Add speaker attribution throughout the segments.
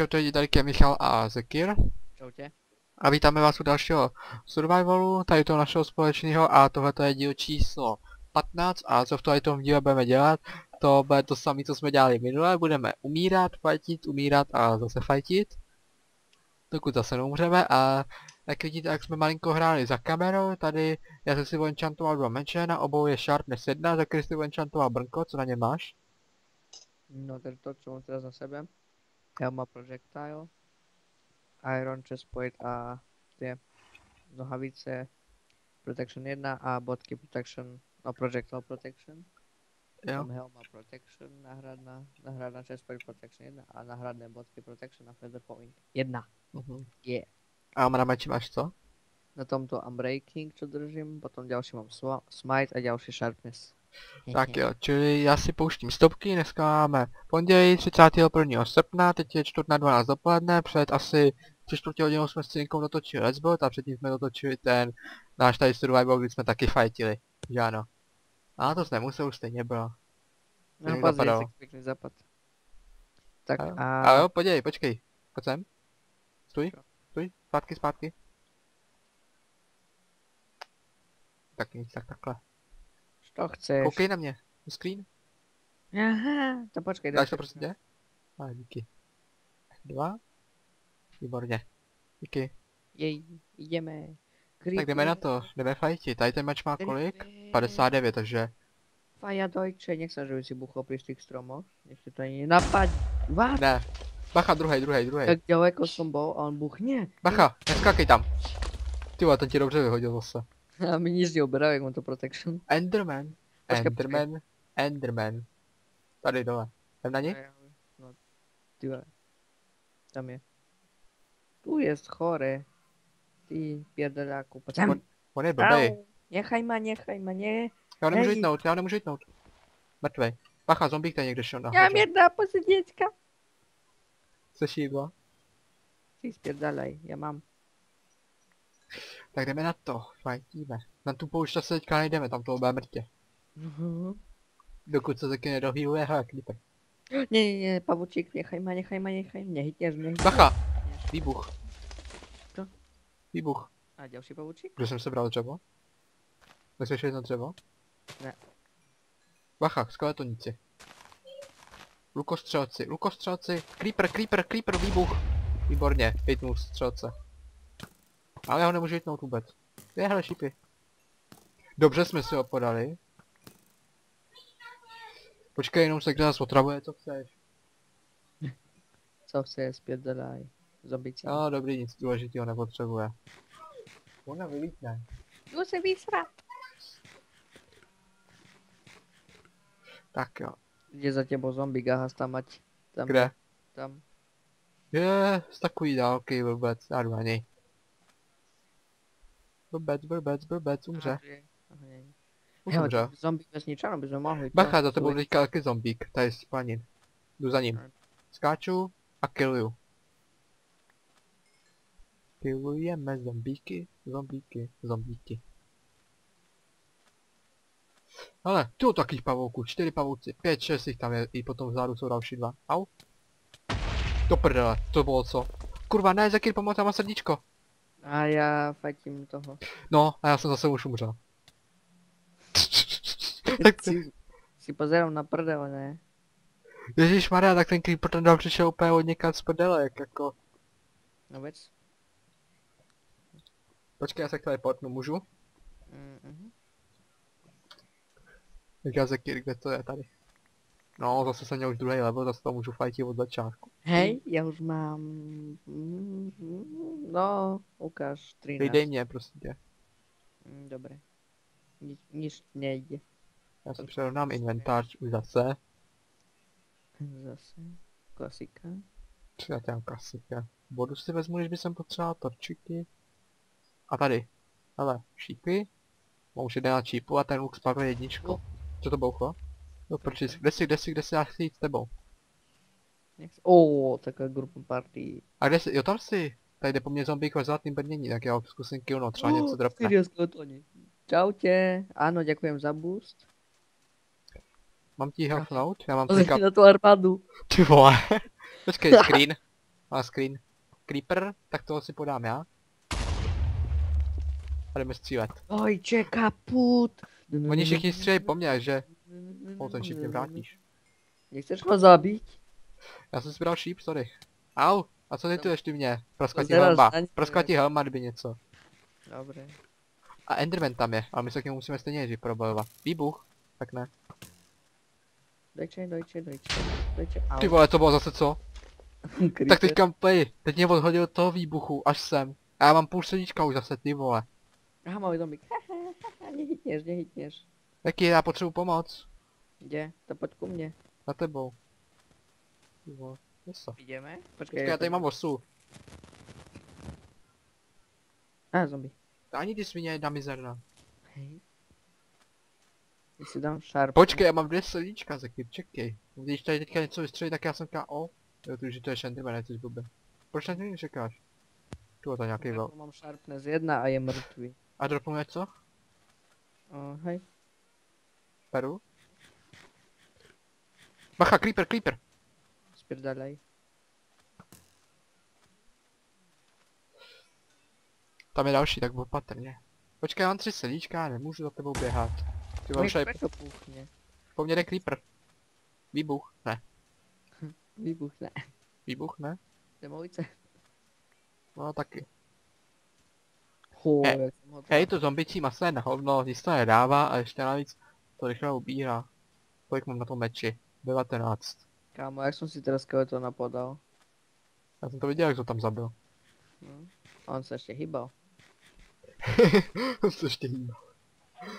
Speaker 1: čau, to je tady je Michal a Zekir.
Speaker 2: Čau tě.
Speaker 1: A vítáme vás u dalšího survivalu, tady toho našeho společného a tohle je díl číslo 15 a co v tady tom díle budeme dělat, to bude to samé, co jsme dělali minule, budeme umírat, fajtit, umírat a zase fajtit. Dokud zase neumřeme a jak vidíte, jak jsme malinko hráli za kamerou, tady já jsem si enchantoval dva meče, na obou je Sharpness 1, za který si enchantoval brnko, co na ně máš?
Speaker 2: No tady to, co mám teda za sebe. Helma Projectile. Iron Chestplate a ty nohavice Protection 1 a bodky Protection, no Projectile Protection.
Speaker 1: Jo.
Speaker 2: Helma Protection, náhradná, náhradná Chestplate Protection 1 a náhradné bodky Protection a Feather Point 1.
Speaker 1: Mhm.
Speaker 2: Je.
Speaker 1: A na meči máš co?
Speaker 2: Na tomto Unbreaking, čo držím, potom ďalší mám Smite a ďalší Sharpness.
Speaker 1: Tak jo, čili já si pouštím stopky, dneska máme pondělí 31. srpna, teď je čtvrt na 12 dopoledne, před asi tři čtvrtě hodinou jsme s Cinkou dotočili Let's Build a předtím jsme dotočili ten náš tady survival, kdy jsme taky fightili, že ano. A to jsme musel, už stejně bylo.
Speaker 2: No,
Speaker 1: zapadalo.
Speaker 2: pěkný západ. Tak
Speaker 1: A jo.
Speaker 2: a...
Speaker 1: A jo, podívej, počkej, pojď sem. Stůj, stůj, zpátky, zpátky. Tak nic, tak takhle.
Speaker 2: Čo chceš?
Speaker 1: Koukej na mě, screen.
Speaker 2: Aha, to počkej.
Speaker 1: Dáš to prosím tě? A díky. Dva. Výborně. Díky.
Speaker 2: Jej, jdeme.
Speaker 1: Tak jdeme na to, jdeme fajtit. Tady ten meč má kolik? 59, takže
Speaker 2: Faja dojče, nech sa, že by si buchol pri tých stromoch. Ti to ani napadne. What?
Speaker 1: ne. Bacha, druhý, druhý, druhý.
Speaker 2: Tak ďaleko som bol a on buchne.
Speaker 1: Bacha, neskákej tam. Ty ten ti dobře vyhodil zase.
Speaker 2: A mi nic neoberá, jak mám to protection.
Speaker 1: Enderman.
Speaker 2: Počkej,
Speaker 1: Enderman. Enderman. Tady dole. Jdem na ní?
Speaker 2: No, ty vole. Tam je. Tu je chore. Ty pierdeláku. Poď sem.
Speaker 1: On je blbej.
Speaker 2: Au. Nechaj ma, nechaj ma, ne.
Speaker 1: Já ho nemůžu
Speaker 2: Hej.
Speaker 1: hitnout, já ho nemůžu hitnout. Mrtvej. Bacha, zombík tady někde šel
Speaker 2: Ja mám
Speaker 1: nahoře.
Speaker 2: jedna posediečka.
Speaker 1: Chceš jídlo?
Speaker 2: Ty spierdalaj, ja mám.
Speaker 1: Tak jdeme na to, fajtíme. Na tu poušť se teďka nejdeme, tam to bude mrtě.
Speaker 2: Mhm.
Speaker 1: Dokud se taky nedohýluje, hele, klípek.
Speaker 2: Nie, nie, nie, pavučík, nechaj ma, nechaj ma, nechaj ma, nehytiaš, nehytiaš.
Speaker 1: Bacha! Výbuch.
Speaker 2: Co?
Speaker 1: Výbuch.
Speaker 2: A ďalší pavučík?
Speaker 1: Kde jsem sebral dřevo? Nechceš jedno dřevo?
Speaker 2: Ne.
Speaker 1: Bacha, skeletoníci. Lukostřelci, lukostřelci, creeper, creeper, creeper, výbuch. Výborně, hitnul střelce. Ale já ho nemůžu hitnout vůbec. Je, hele, šípy. Dobře jsme si ho podali. Počkej, jenom se kde nás otravuje, co chceš.
Speaker 2: Co chce, spierdalaj. Zombíci.
Speaker 1: No, dobrý, nic důležitého nepotřebuje. Ona vylítne.
Speaker 2: Jdu se vysrat.
Speaker 1: Tak jo.
Speaker 2: Ide za tebou zombík, aha, tam mať. Tam,
Speaker 1: Kde?
Speaker 2: Tam.
Speaker 1: Je, z takový dálky vůbec, já jdu na něj. Blbec, blbec, blbec, umře.
Speaker 2: Je.
Speaker 1: Už
Speaker 2: Hele,
Speaker 1: umře.
Speaker 2: zombík vesničano by sme mohli.
Speaker 1: Bacha, za
Speaker 2: to
Speaker 1: tebou teďka taky zombík, tady z planin. Jdu za ním. Skáču a killuju. Killujeme zombíky, zombíky, zombíky. Ale, tu takových pavouků, čtyři pavouci, pět, šest jich tam je, i potom vzadu jsou další dva. Au. Do prdele, to bylo co? Kurva, ne, Zekir, pomoct, já mám srdíčko.
Speaker 2: A ja fajtím toho.
Speaker 1: No, a já jsem zase už umřel. tak
Speaker 2: si, si pozeral na prdele, ne?
Speaker 1: Ježíš Maria, tak ten creeper ten dal přišel úplně od někam z prdele, jak jako...
Speaker 2: No vec.
Speaker 1: Počkej, já se k tady portnu, můžu?
Speaker 2: Mhm.
Speaker 1: Říká Zekir, kde to je tady? No, zase jsem měl už druhý level, zase to můžu fajtit od začátku.
Speaker 2: Hej, ja už mám... mm, No, ukáž 13.
Speaker 1: Dej, dej mě, prosím tě.
Speaker 2: Mm, Dobre. Ni, nič nejde.
Speaker 1: Já si přerovnám inventář už zase.
Speaker 2: Zase. Klasika.
Speaker 1: Třeba tam klasika. Vodu si vezmu, když by jsem potřeboval torčiky. A tady. Hele, šípy. Mám už jeden na čípu a ten luk spadl jedničku. Co to bouchlo? No proč jsi, kde jsi, kde jsi, kde jsi, já chci jít s tebou.
Speaker 2: Sa... Ó, taká grupa party.
Speaker 1: A kde jsi, jo tam jsi. Tady jde po mně zombík ve zlatým brnění, tak já ho zkusím killnout, třeba něco dropne.
Speaker 2: Serious skeletóni. Čaute. Áno, ďakujem za boost.
Speaker 1: Mám ti helpnout? Já mám
Speaker 2: Pozri
Speaker 1: teďka...
Speaker 2: na tú armádu.
Speaker 1: Ty vole. Počkej, screen. Má screen. Creeper, tak toho si podám já. A jdeme střílet.
Speaker 2: Ojče, kaput!
Speaker 1: Oni všichni střílejí po mně, že? O, ten šíp mě vrátíš.
Speaker 2: Nechceš ho zabít?
Speaker 1: Já jsem si bral šíp, sorry. Au, a co ty tu ještě mě? Praskla ti helma, praskla ti helma, kdyby něco.
Speaker 2: Dobre.
Speaker 1: A Enderman tam je, ale my se k němu musíme stejně probojovat. Výbuch, tak ne.
Speaker 2: Dojče, dojče, dojče. Dojče, au.
Speaker 1: Ty vole, to bylo zase co? Tak teďka play, teď mě odhodil toho výbuchu, až sem. A já mám půl srdíčka už zase, ty vole.
Speaker 2: Aha, malý zombík. Nehytněš, nehytněš.
Speaker 1: Jaký já potřebuji pomoc.
Speaker 2: Kde? To pojď ku mně.
Speaker 1: Za tebou. Vole, něco.
Speaker 2: Jdeme? Počkej,
Speaker 1: Počkej, já tady mám osu.
Speaker 2: A, zombie.
Speaker 1: To ani ty svině jedna mizerná.
Speaker 2: Hej. Když si dám sharp.
Speaker 1: Počkej, já mám dvě srdíčka, Zeky, čekej. Když tady teďka něco vystřelí, tak já jsem KO. Jo, to, že to je Slenderman, ne, ty jsi blbě. Proč na něj čekáš? Tu je to nějaký vel.
Speaker 2: Mám sharpness 1 a je mrtvý.
Speaker 1: A dropnu něco?
Speaker 2: O, hej.
Speaker 1: Peru? Bacha, creeper, creeper!
Speaker 2: Spierdalaj.
Speaker 1: Tam je další, tak opatrně. Počkej, já mám tři srdíčka, nemůžu za tebou běhat. Ty
Speaker 2: to puchně.
Speaker 1: po mně jde creeper. Výbuch, ne.
Speaker 2: Vybuchne.
Speaker 1: Výbuch, ne?
Speaker 2: Demolice.
Speaker 1: No taky.
Speaker 2: Ho,
Speaker 1: Hej,
Speaker 2: ho
Speaker 1: Hej, to zombičí maso je na hovno, nic to nedává a ještě navíc to rychle ubírá. Kolik mám na tom meči? 19.
Speaker 2: Kámo, jak jsem si teraz skeletona podal?
Speaker 1: Já jsem to viděl, jak to tam zabil.
Speaker 2: No. A on se ještě hýbal.
Speaker 1: to se ještě hýbal.
Speaker 2: No,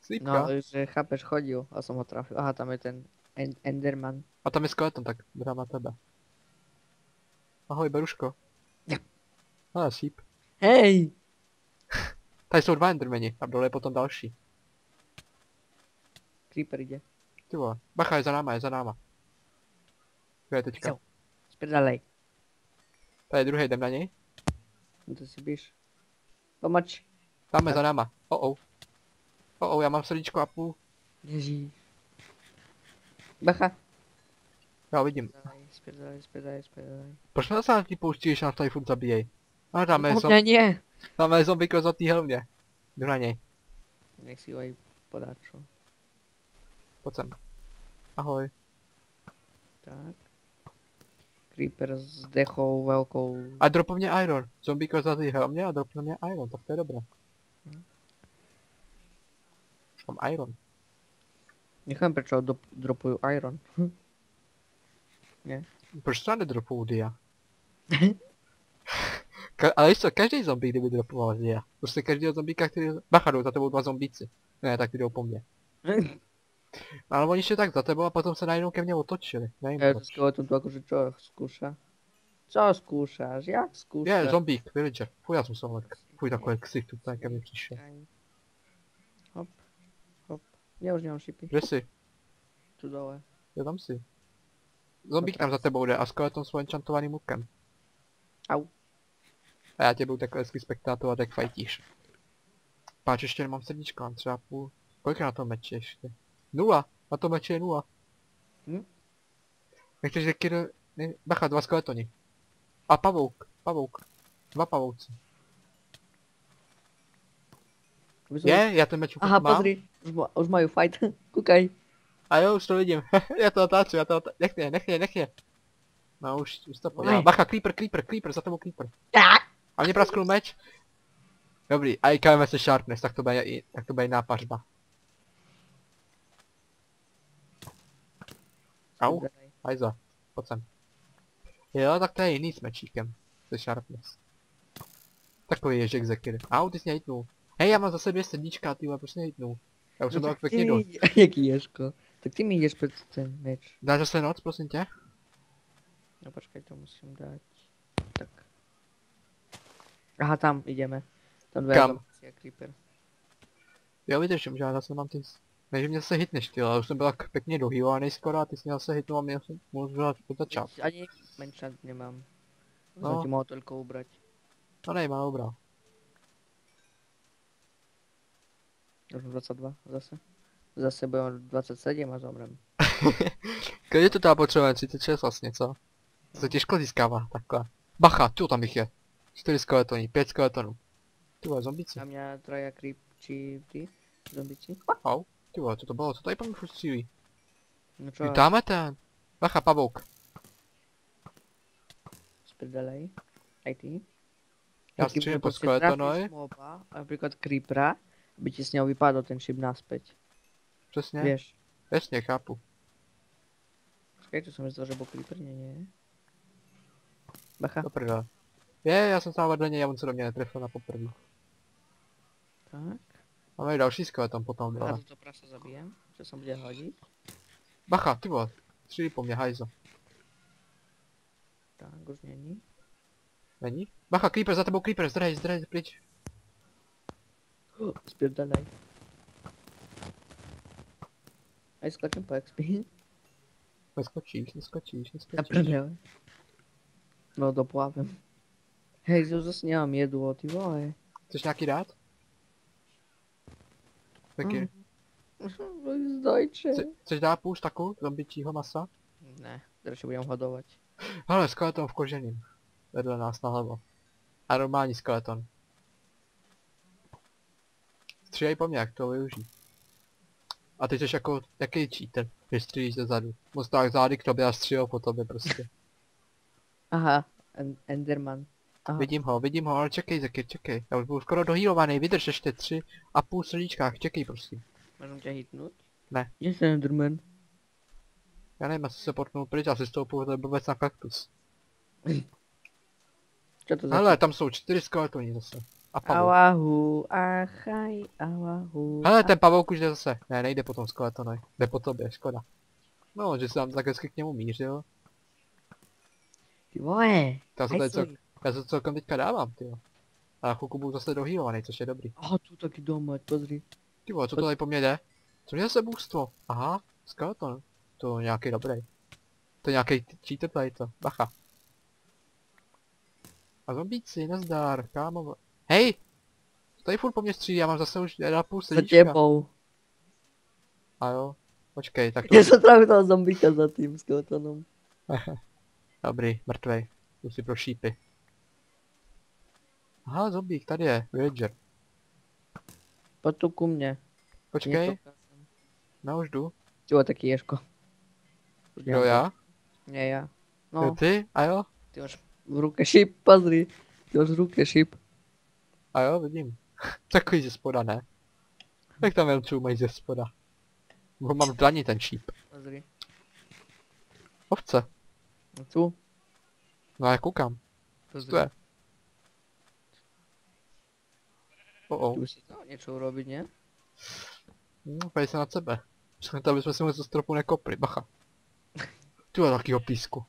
Speaker 1: Slípka.
Speaker 2: ale že chápeš, chodil a jsem ho trafil. Aha, tam je ten en Enderman.
Speaker 1: A tam je skeleton, tak dám na tebe. Ahoj, Beruško. Ale síp.
Speaker 2: Hej!
Speaker 1: Tady jsou dva endermeni a dole je potom další.
Speaker 2: Creeper jde.
Speaker 1: Ty vole. Bacha, je za náma, je za náma. Kde je teďka?
Speaker 2: Co? Spierdalej.
Speaker 1: Tady je druhý, jdem na něj.
Speaker 2: No to si běž. Pomoč.
Speaker 1: Tam je za náma. Oh oh. Oh oh, já mám srdíčko a půl.
Speaker 2: Ježíš. Bacha.
Speaker 1: Já ho vidím.
Speaker 2: Spierdalej, spierdalej, spierdalej, spierdalej.
Speaker 1: Proč nás na ty pouští, když nás tady furt zabíjej? A tam je,
Speaker 2: No,
Speaker 1: zom,
Speaker 2: mě nie.
Speaker 1: tam je zombie za tý helmě. Jdu na něj.
Speaker 2: Nech si ho aj podať, čo.
Speaker 1: Pojď sem. Ahoj.
Speaker 2: Tak. Creeper s dechou veľkou.
Speaker 1: A dropu mě iron. Zombie za tý helmě a dropne mě iron, tak to je dobré.
Speaker 2: Hm.
Speaker 1: Už mám iron.
Speaker 2: Nechápem prečo do dropujú iron.
Speaker 1: Proč to nedropují dia? Ka ale co, každý zombie kdyby dropoval dia. Prostě každého zombíka, který... Bacha, jdou za tebou dva zombíci. Ne, tak ty jdou po mně. Ale oni šli tak za tebou a potom se najednou ke mně otočili. Nevím
Speaker 2: to skeleton tu akože čo skúša? Čo skúšaš? Jak skúšaš?
Speaker 1: Je, zombík, villager. Fuj, já jsem se omlek. Fuj, takový ksich tu tady ke mně přišel.
Speaker 2: Hop, hop. Ja už nemám šipy.
Speaker 1: Kde jsi?
Speaker 2: Tu dole.
Speaker 1: Je tam si. Zombík tam za tebou jde a skeleton s enchantovaným lukem.
Speaker 2: Au.
Speaker 1: A já tě budu takhle hezky spektátorovat, jak fajtíš. Páč, ještě nemám srdíčko, mám třeba půl. Kolik na tom meči ještě? Nula! Na tom meči je nula.
Speaker 2: Hm?
Speaker 1: Nechceš že kdo... Ne, bacha, dva skeletoni. A pavouk, pavouk. Dva pavouci.
Speaker 2: Som-
Speaker 1: Je, já ten meč
Speaker 2: Aha,
Speaker 1: mám.
Speaker 2: pozri. Už, ma, už majú fight. Kúkaj.
Speaker 1: A jo, už to vidím. já to natáčím, já to natáčím. Nech mě, nech mě, nech mě. No už, už to podá. Bacha, creeper, creeper, creeper, za tebou creeper. A mě prasknul meč. Dobrý, a i káme se sharpness, tak to bude, i- tak to bude jiná pařba. Au, hajza, pojď sem. Jo, tak to je jiný s mečíkem. Se sharpness. Takový ježek zekir. Au, ty jsi mě hitnul. Hej, já mám zase dvě srdíčka, ty vole, proč mě hitnul? Já už jsem byl pěkně do.
Speaker 2: Jaký ješko. Tak ty mi ideš pred ten meč.
Speaker 1: Dáš zase noc, prosím tě?
Speaker 2: No počkaj, to musím dať. Tak. Aha, tam ideme. Tam dve
Speaker 1: Kam?
Speaker 2: a creeper.
Speaker 1: Jo, vydržím, že já zase mám ty... Ne, že mě zase hitneš, ty, ale už jsem byl tak pěkně dohývaný skoro a ty jsi mě zase hitnul a mě jsem můžu dát od začátku.
Speaker 2: Ani menšant nemám.
Speaker 1: No.
Speaker 2: Som ti mohol toľko ubrať.
Speaker 1: No nej, má dobrá.
Speaker 2: Už mám 22 zase. Zase budem mať 27 a zomrem.
Speaker 1: Když to teda potřebujeme? 36 vlastně, co? To se těžko získává, takhle. Bacha, tu tam jich je. Čtyři skeletony, pět skeletonů. Ty vole, zombíci.
Speaker 2: Na mě traja creep, či ty, zombici.
Speaker 1: Au. Ty vole, co to bylo? Co tady mě furt střílí?
Speaker 2: No čo,
Speaker 1: Jo, Dáme ten. Bacha, pavouk.
Speaker 2: sprdalej. Aj ty.
Speaker 1: Já střílím po
Speaker 2: trafíš moba, napríklad creepera, aby ti z něho vypadl ten šip naspäť.
Speaker 1: Přesně.
Speaker 2: Vieš.
Speaker 1: Jasně, chápu.
Speaker 2: Počkej, tu som myslel, že bol creeper, nie, nie. Bacha,
Speaker 1: Do prdele. Je, já jsem stál vedle něj a on se do mě netrefil na poprvé.
Speaker 2: tak.
Speaker 1: Máme i další skeleton potom
Speaker 2: Ja
Speaker 1: dole.
Speaker 2: túto prasa zabijem, čo som bude hodiť.
Speaker 1: Bacha, ty vole. Střílí po mně, hajzo.
Speaker 2: Tak, už není.
Speaker 1: Není? Bacha, creeper, za tebou creeper, zdrhej, zdrhej, pryč.
Speaker 2: Spierdalaj. Aj skočím po XP.
Speaker 1: Neskočíš, neskočíš, neskočíš.
Speaker 2: prdele. No doplavem. Hej, zase nemám jedlo, ty vole.
Speaker 1: Chceš nějaký dát? Taky.
Speaker 2: Zdojče.
Speaker 1: Chce- Chceš dát půl staku zombičího masa?
Speaker 2: Ne, radši budem hodovať.
Speaker 1: Hele, skeleton v kožením. Vedle nás nalevo. A normální skeleton. Střílej po mně, jak to využít. A ty jsi jako, jaký cheater, když střílíš dozadu. Moc tak zády k tobě a střílel po tobě prostě.
Speaker 2: Aha, en Enderman. Aha.
Speaker 1: Vidím ho, vidím ho, ale čekej Zekir, čekej. Já už budu skoro dohýlovaný, vydrž ještě tři a půl srdíčkách, čekej prosím.
Speaker 2: Môžem ťa hitnúť?
Speaker 1: Ne.
Speaker 2: Kde je Enderman?
Speaker 1: Já nevím, jestli se potnul pryč, asi stoupil ten blbec na kaktus.
Speaker 2: Čo to za...
Speaker 1: Hele, tam jsou čtyři skeletoni zase. A pavouk.
Speaker 2: Awahu, achaj, awahu.
Speaker 1: Hele, ten pavouk už jde zase. Ne, nejde po tom skeletonovi. Jde po tobě, škoda. No, že jsem tak hezky k němu mířil.
Speaker 2: Ty vole.
Speaker 1: Já se, tady
Speaker 2: hej,
Speaker 1: já se celkem teďka dávám, ty. A na chvilku budu zase dohýlovaný, což je dobrý.
Speaker 2: Aha, tu taký dom mať, pozri.
Speaker 1: Ty vole, co to tady po mně jde? Co mě zase bůstvo? Aha, skeleton. To je nějaký dobrý. To je nějaký cheater tady to. Bacha. A zombíci, nazdár, kámo. Hej! Tady furt po mně střílí, já mám zase už 1,5
Speaker 2: Za
Speaker 1: srdíčka.
Speaker 2: tebou.
Speaker 1: A jo. Počkej, tak to...
Speaker 2: Ja som trafil toho zombíka za tým skeletonom.
Speaker 1: Dobrý, mrtvej. Jdu si pro šípy. Aha, zombík, tady je, villager.
Speaker 2: Poď tu ku mne.
Speaker 1: Počkej,
Speaker 2: Nie,
Speaker 1: no už jdu.
Speaker 2: Ty vole, taký ješko.
Speaker 1: Jo, já?
Speaker 2: Nie, ja.
Speaker 1: No.
Speaker 2: No,
Speaker 1: Ty? A jo?
Speaker 2: ty máš v ruke šip, pozri. Ty máš v ruke šip.
Speaker 1: A jo, vidím. Takový ze spoda, ne? Jak tam velčů mají ze spoda? Bo mám v dlani ten šíp.
Speaker 2: Pozri.
Speaker 1: Ovce.
Speaker 2: No tu.
Speaker 1: No já koukám.
Speaker 2: Pozri.
Speaker 1: To je. O, o.
Speaker 2: Tu si dal niečo urobiť, nie?
Speaker 1: No, pojď se nad sebe. Jsme to, aby jsme si mu ze stropu nekopli, bacha. Tu je takýho písku.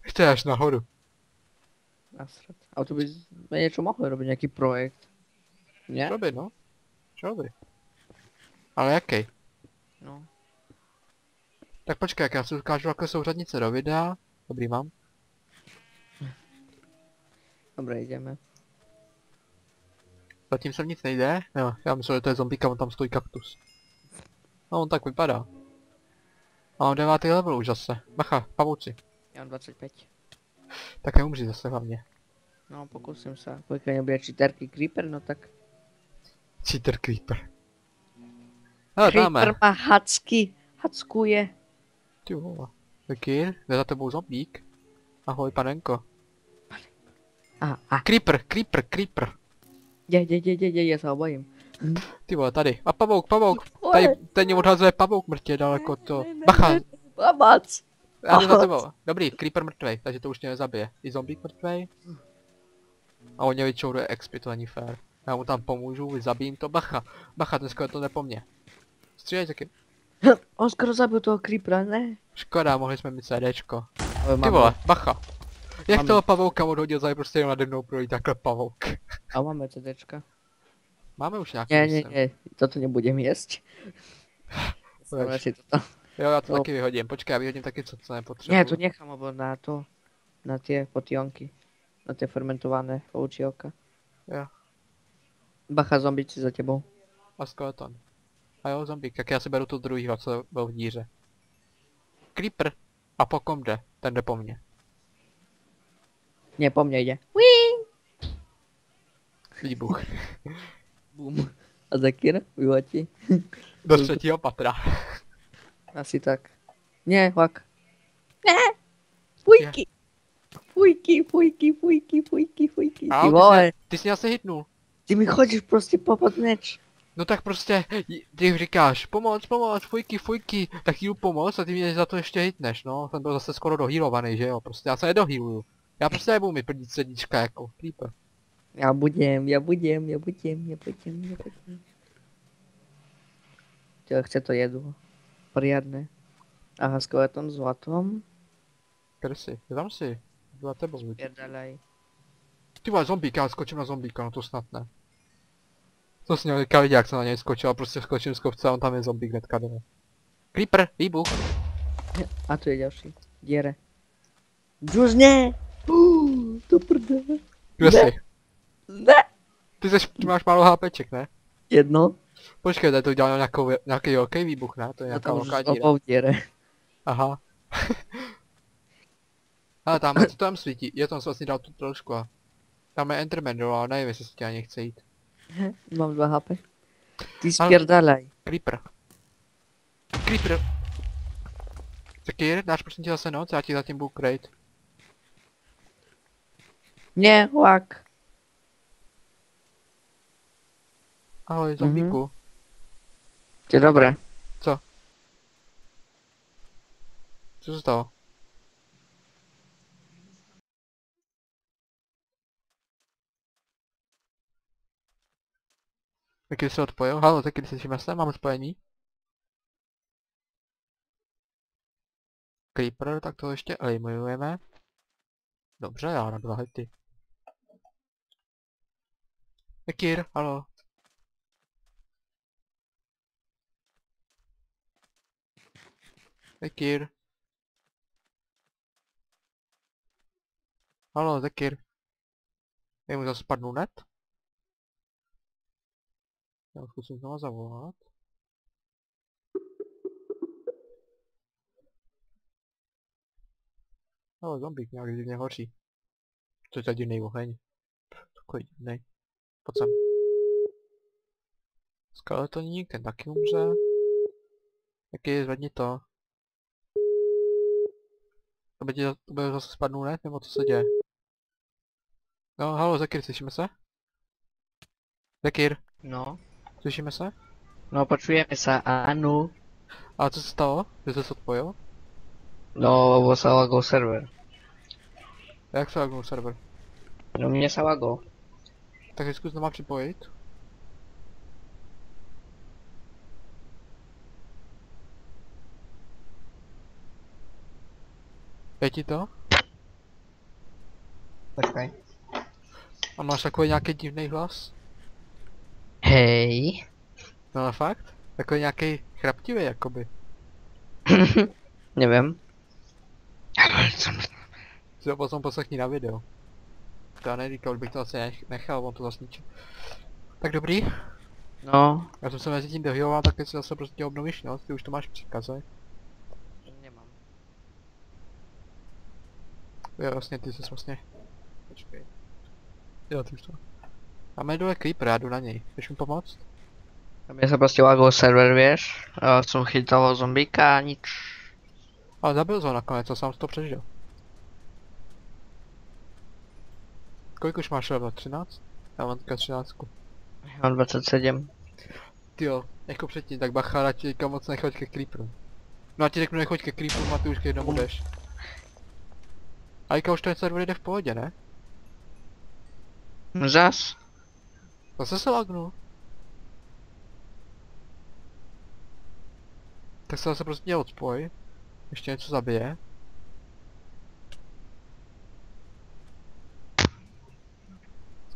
Speaker 1: Chce až nahoru.
Speaker 2: Nasrať. Ale tu by sme niečo mohli robiť, nejaký projekt. Nie?
Speaker 1: Čo by, no? Čo by? Ale jaký?
Speaker 2: No.
Speaker 1: Tak počkej, jak já si ukážu jako souřadnice do videa. Dobrý mám.
Speaker 2: Dobre, ideme.
Speaker 1: Zatím sem nic nejde. Jo, já myslel, že to je zombíka, on tam stojí kaktus. No on tak vypadá. A on devátý level už zase. Bacha, pavouci.
Speaker 2: Ja mám 25.
Speaker 1: Tak neumři zase hlavně.
Speaker 2: No, pokúsim sa. Pokiaľ nebude čiterky Creeper, no tak...
Speaker 1: Cheater Creeper. Hele, dáme.
Speaker 2: Creeper má hacky. Hackuje.
Speaker 1: Ty vole. Vikir, jde za tebou zombík. Ahoj, panenko.
Speaker 2: A, a,
Speaker 1: Creeper, creeper, creeper.
Speaker 2: Ide, ide, ide, ide, ja sa ho bojím.
Speaker 1: Ty vole, tady. A pavouk, pavouk. Tady, ten odhazuje pavouk mrtě daleko to. Bacha,
Speaker 2: Babac.
Speaker 1: já jdu za tebou. Dobrý, creeper mrtvej, takže to už mě nezabije. I zombík mrtvej. A on mě vyčouruje expy, to není fér. Já mu tam pomůžu, zabijím to. Bacha, bacha, dneska to nepo mně. Střílej taky.
Speaker 2: On skoro zabil toho Creepera, ne?
Speaker 1: Škoda, mohli jsme mít CDčko. Ty vole, bacha. Jak toho pavouka odhodil, za prostě jenom nade mnou projít takhle pavouk.
Speaker 2: A máme CDčka.
Speaker 1: Máme už nějaký
Speaker 2: nie,
Speaker 1: myslím.
Speaker 2: nie, toto nebudem jesť. Toto.
Speaker 1: Jo, já to
Speaker 2: No.
Speaker 1: taky vyhodím. Počkej, já vyhodím taky co, co nepotřebuji.
Speaker 2: Nie, to nechám, lebo na to, na tie potionky. Na tie fermentované ovčí oka.
Speaker 1: Jo.
Speaker 2: Bacha, zombici za tebou.
Speaker 1: A skeleton. A jo, zombík, tak já si beru tu druhýho, co byl v díře. Creeper. A po kom jde? Ten jde po mně.
Speaker 2: Nie, po mně jde.
Speaker 1: Výbuch.
Speaker 2: Bum. A Zekir? Vyletí?
Speaker 1: Do třetího patra.
Speaker 2: Asi tak. Ne, hak. Ne! Fujky! Fujky, fujky, fujky, fujky, fujky. Ty vole,
Speaker 1: Ty jsi mě asi hitnul.
Speaker 2: ty mi chodíš prostě popad meč.
Speaker 1: No tak prostě, ty říkáš, pomoc, pomoc, fujky, fujky, tak jdu pomoc a ty mě za to ještě hitneš, no. Jsem byl zase skoro dohýlovaný, že jo, prostě já se nedohýluju. Já prostě nebudu mi prdit sedíčka jako creeper.
Speaker 2: Já budem, já budem, já budem, já budem, já budem. Čo, chce to jedlo. Poriadne. Aha, skeleton zlatom.
Speaker 1: Kde jsi? Je tam si. Za tebou. vidím.
Speaker 2: Pierdalaj.
Speaker 1: Ty vole, zombíka, já skočím na zombíka, no to snad ne. To jsi měl teďka vidět, jak jsem na něj skočil, a prostě skočím z kopce a on tam je zombík hnedka dole. Creeper, výbuch.
Speaker 2: A tu je ďalší. Diere. Už to prdele.
Speaker 1: Kde
Speaker 2: Ne.
Speaker 1: jsi?
Speaker 2: Ne!
Speaker 1: Ty, jsi, ty máš málo HPček, ne?
Speaker 2: Jedno.
Speaker 1: Počkej, tady to udělal nějakou, nějaký velký výbuch, ne? To je
Speaker 2: A
Speaker 1: nějaká
Speaker 2: tam už
Speaker 1: velká díra. Aha. Ale tam, co tam svítí? Je tam vlastně dal tu trošku a... Tam je Enderman dole, ale nevím, jestli se tě ani chce jít.
Speaker 2: Mám 2 HP. Ty
Speaker 1: Ale-
Speaker 2: spierdalaj.
Speaker 1: Creeper. Creeper. Zakýr, dáš prosím tě zase noc, já ti zatím budu krejt.
Speaker 2: Nie, łak.
Speaker 1: Ahoj, zombíku.
Speaker 2: Ty dobre.
Speaker 1: Co se stalo? Taky se odpojil? Halo, taky slyšíme se? Máme spojení? Creeper, tak to ještě eliminujeme. Dobře, já na dva hity. Ekir, halo. Ekir. Halo, Zekir. Je mu zase spadnul net? Já ho zkusím znovu zavolat. Halo, zombík nějak divně hoří. To je za divný oheň. Takový divný. Pojď sem. Skeletoník, ten taky umře. Taky zvedni to. To by, ti, to by zase spadnul net, nebo co se děje? No, halo, Zekir, slyšíme se? Zekir,
Speaker 2: No.
Speaker 1: slyšíme se?
Speaker 2: No počujeme sa, áno.
Speaker 1: A co se stalo? Že jsi se odpojil?
Speaker 2: No, lebo sa lagol server.
Speaker 1: Jak se lagnul server?
Speaker 2: No mne sa lagol.
Speaker 1: Tak si zkus znova připojit. Je ti to?
Speaker 2: Počkaj.
Speaker 1: A máš takový nějaký divný hlas?
Speaker 2: Hej.
Speaker 1: No ale fakt? Takový nějaký chraptivý jakoby.
Speaker 2: Neviem.
Speaker 1: Si ho potom poslechni na video. To já neříkal, bych to asi nech- nechal, on to zasničil. Tak dobrý,
Speaker 2: No.
Speaker 1: já jsem se mezi tím dohýloval, tak si zase prostě obnovíš noc, ty už to máš v příkaze.
Speaker 2: Nemám.
Speaker 1: Jo, vlastně, ty jsi vlastně... Počkej. Jo, ty už to... Máme dole creeper, já jdu na něj. Chceš mi pomoct?
Speaker 2: A mne sa proste lagol server, vieš. A som chytal zombíka a nič.
Speaker 1: Ale zabil ho nakonec, a sám to přežil. Kolik už máš level? 13? Já mám teďka 13.
Speaker 2: Mám 27.
Speaker 1: Tyjo, jako předtím, tak bacha, ať ti teďka moc nechoď ke creeperu. No a ti řeknu nechoď ke creeperu a ty už k jednomu jdeš. A teďka už ten server jde v pohodě, ne?
Speaker 2: Zas?
Speaker 1: Zase se lagnul. Tak se zase prostě odpoj. Ještě něco zabije.